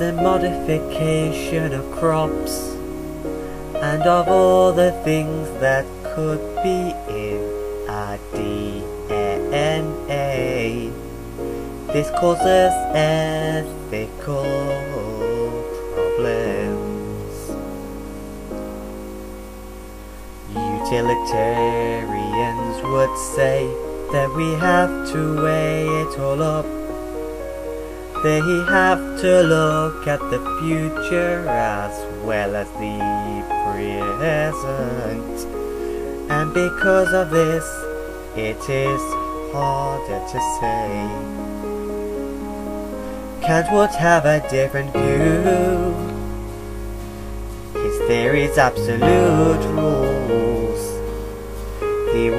and modification of crops, and of all the things that could be in our DNA. This causes ethical problems. Utilitarians would say that we have to weigh it all up. They have to look at the future as well as the present. And because of this, it is harder to say. Kant would have a different view. His theory's absolute rules.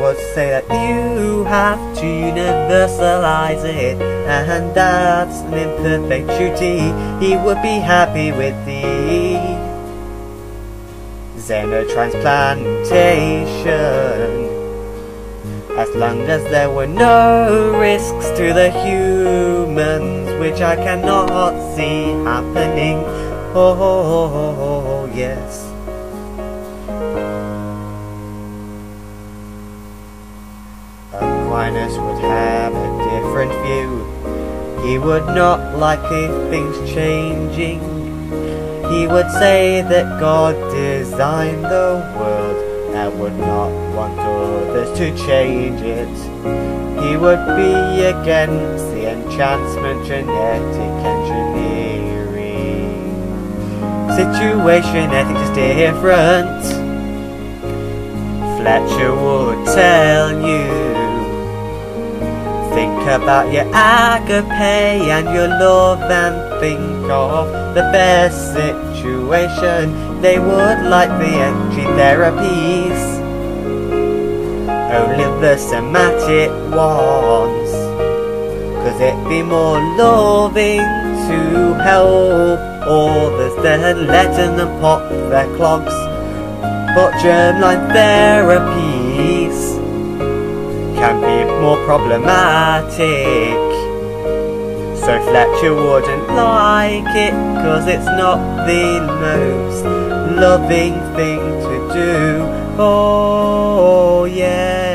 Would say that you have to universalize it, and that's an imperfect duty. He would be happy with the xenotransplantation. As long as there were no risks to the humans, which I cannot see happening. Oh yes. Aquinas would have a different view. He would not like things changing. He would say that God designed the world and would not want others to change it. He would be against the enchantment genetic engineering. Situation ethics is different. Fletcher would tell you. About your agape and your love and think of the best situation. They would like the entry therapies. Only the somatic ones. Cause it'd be more loving to help others than letting them pop their clogs. But germline therapies can be more problematic. So Fletcher wouldn't like it, cause it's not the most loving thing to do. Oh, yes.